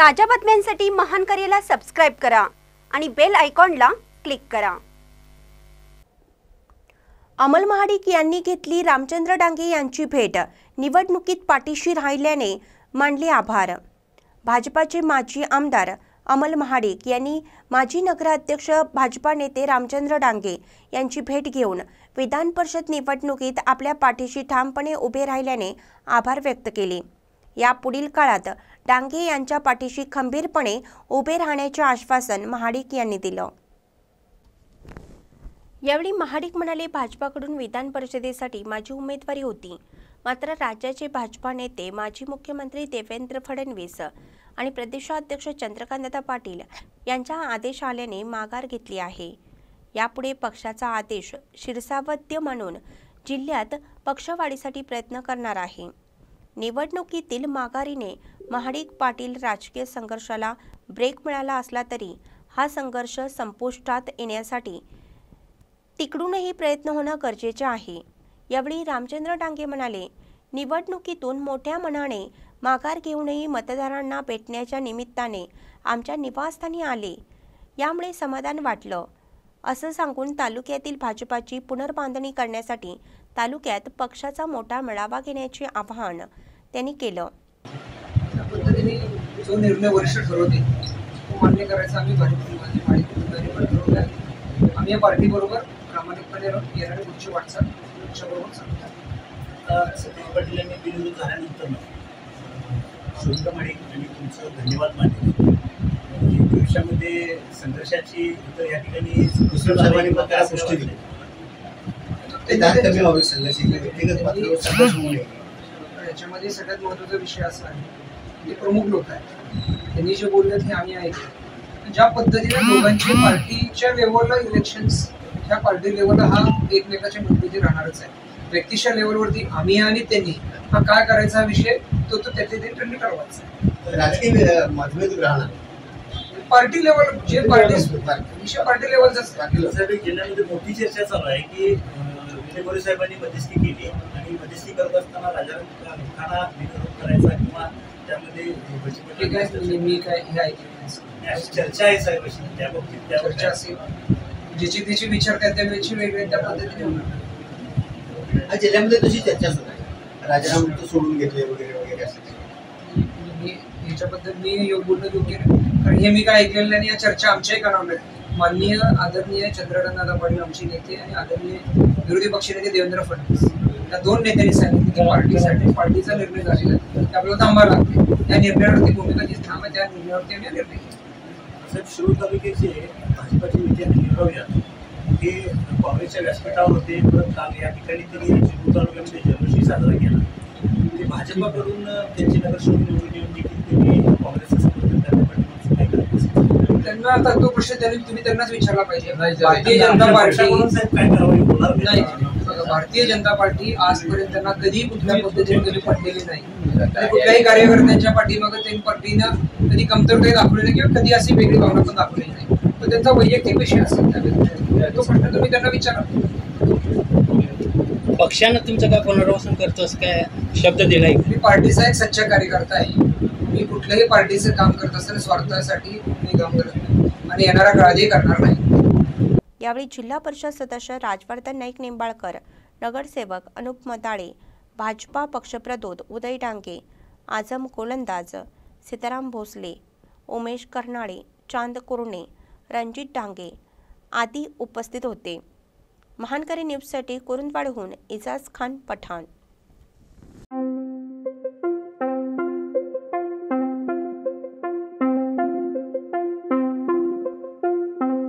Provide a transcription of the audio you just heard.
ताज्या बातम्यांसाठी महान करेला सबस्क्राईब करा आणि बेल आयकॉनला क्लिक करा. अमल महाडिक यांनी घेतली रामचंद्र डांगे यांची भेट. निवडणुकीत पाठीशी राहिल्याने मानले आभार. भाजपाचे माजी आमदार अमल महाडिक यांनी माजी नगराध्यक्ष भाजपा नेते रामचंद्र डांगे यांची भेट घेऊन विधान परिषद निवडणुकीत आपल्या पाठीशी ठामपणे उभे राहिल्याने आभार व्यक्त केले. यापुढील काळात डांगे यांच्या पाठीशी खंबीरपणे उभे राहण्याचे आश्वासन महाडिक यांनी दिलं. यावेळी महाडिक म्हणाले भाजपाकडून विधान परिषदेसाठी माझी उमेदवारी होती. मात्र राज्याचे भाजपा नेते माजी मुख्यमंत्री देवेंद्र फडणवीस आणि प्रदेशाध्यक्ष चंद्रकांतदा पाटील यांच्या आदेश आल्याने माघार घेतली आहे. यापुढे पक्षाचा आदेश शिरसावद्य म्हणून जिल्ह्यात पक्षवाढीसाठी प्रयत्न करणार आहे. निवडणुकीतील माघारीने महाडिक पाटील राजकीय संघर्षाला ब्रेक मिळाला असला तरी हा संघर्ष संपुष्टात येण्यासाठी तिकडूनही प्रयत्न होणं गरजेचे आहे. यावेळी रामचंद्र डांगे म्हणाले निवडणुकीतून मोठ्या मनाने माघार घेऊनही मतदारांना भेटण्याच्या निमित्ताने आमच्या निवासस्थानी आले. यामुळे समाधान वाटलं. असं सांगून तालुक्यातील भाजपाची पुनर्बांधणी करण्यासाठी तालुक्यात पक्षाचा मोठा मेळावा घेण्याचे आवाहन त्यांनी केलं. जो निर्णय वरिष्ठ ठरवते तो मान्य करायचा आम्ही आम्ही या पार्टीबरोबर प्रामाणिकपणे येणारी पुढची वाटचाल पाटील यांनी बिनविरोध झाल्यानंतर आणि तुमचं धन्यवाद मानले. भविष्यामध्ये संघर्षाची या ठिकाणी दुसऱ्या संघर्ष. व्यक्तिगत पातळीवर संघर्ष होऊ नये तर याच्यामध्ये सगळ्यात महत्त्वाचा विषय असा आहे ते प्रमुख लोक आहेत. त्यांनी जे बोललेत हे आम्ही ऐकलं. ज्या पद्धतीने दोघांची पार्टीच्या लेवलला इलेक्शन्स ह्या पार्टी लेवलला हा एकमेकाच्या मतभेदी राहणारच आहे. व्यक्तीच्या लेवलवरती आम्ही आणि त्यांनी हा काय करायचा हा विषय तो तो त्या त्या त्यांनी ठरवायचा. राजकीय मतभेद राहणार. पार्टी लेवल जे पार्टी विषय पार्टी लेवलचा मोठी चर्चा चालू आहे की गोरे साहेबांनी मध्यस्थी केली आणि मध्यस्थी करत असताना राजाराम खाना विरोध करायचा किंवा त्यामध्ये मी काय हे ऐकलं चर्चा आहे साहेब अशी त्या बाबतीत त्या चर्चा असेल. ज्याची त्याची विचार त्या त्या वेळची वेगवेगळ्या त्या पद्धतीने होणार. हा जिल्ह्यामध्ये तशी चर्चा सुरू आहे. राजाराम तो सोडून घेतले वगैरे वगैरे असं मी ह्याच्याबद्दल मी योग बोलणं योग्य नाही. कारण हे मी काय ऐकलेलं नाही आणि या चर्चा आमच्याही कानावर माननीय आदरणीय चंद्रकांत दादा पाटील आमचे नेते आणि आदरणीय विरोधी पक्षनेते देवेंद्र फडणवीस. या दोन नेत्यांनी सांगितलं की पार्टीसाठी पार्टीचा निर्णय झालेला आहे. ते आपल्याला थांबावं लागते या निर्णयावरती भूमिका जी ठाम आहे त्या निर्णयावरती आम्ही निर्णय घेतला. साहेब शिरूर तालुक्याचे भाजपाचे नेते निरव हे काँग्रेसच्या व्यासपीठावर होते परत काल या ठिकाणी त्यांनी शिरूर तालुक्यामध्ये जल्लोषही साजरा केला. ते भाजपाकडून त्यांची नगरसेवक निवडणूक येऊन त्यांनी काँग्रेसचं समर्थन करण्यासाठी काय करत त्यांना आता तो प्रश्न त्यांनी तुम्ही त्यांनाच विचारला पाहिजे. भारतीय जनता पार्टी नाही. भारतीय जनता पार्टी आजपर्यंत त्यांना कधी कुठल्या पद्धतीने कधी पडलेली नाही. कुठल्याही कार्यकर्त्यांच्या पाठीमागे त्यांनी पार्टीनं कधी कमतरता दाखवली नाही किंवा कधी अशी वेगळी भावना पण दाखवली नाही. तो त्यांचा वैयक्तिक विषय असेल त्या तो प्रश्न तुम्ही त्यांना विचारा. पक्षानं तुमचं काय पुनर्वसन करतो असं काय शब्द दिलाय? मी पार्टीचा एक सच्चा कार्यकर्ता आहे. मी कुठल्याही पार्टीचं काम करत असताना स्वार्थासाठी मी काम करत नाही. आणि येणारा काळजी करणार नाही. यावेळी जिल्हा परिषद सदस्य राजवर्धन नाईक निंबाळकर नगरसेवक अनुप मदाळे भाजपा पक्षप्रदोत उदय डांगे आझम गोलंदाज सीताराम भोसले उमेश कर्नाळे चांद कुरणे रणजित डांगे आदी उपस्थित होते. महानकरी न्यूजसाठी कुरुंदवाडहून इजाज खान पठाण.